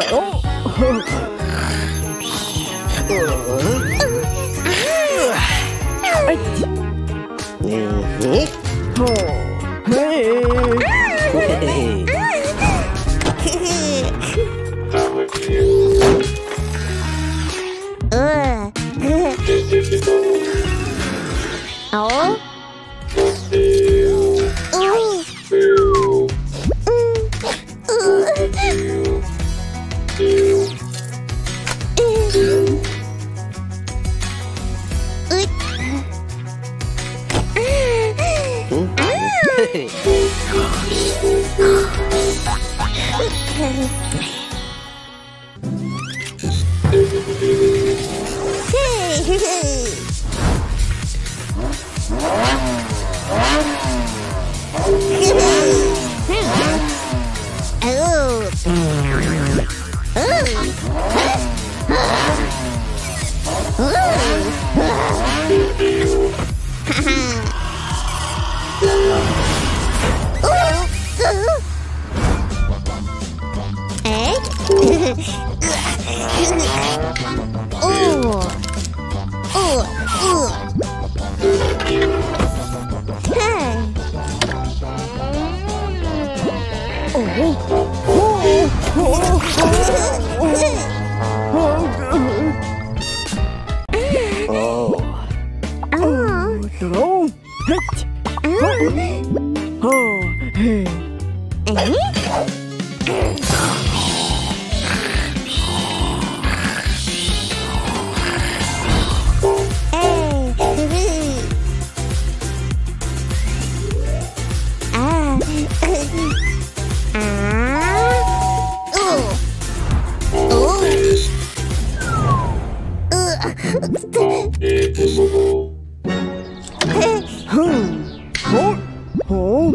したよ Invisible. Oh. Oh.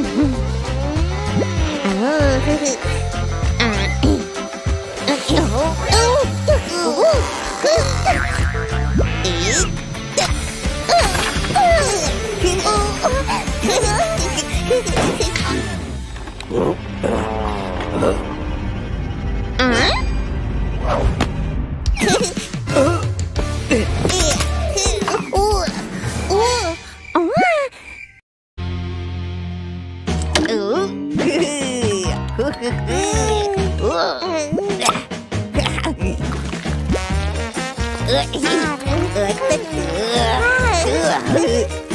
Mm-hmm. Ooh. Ugh.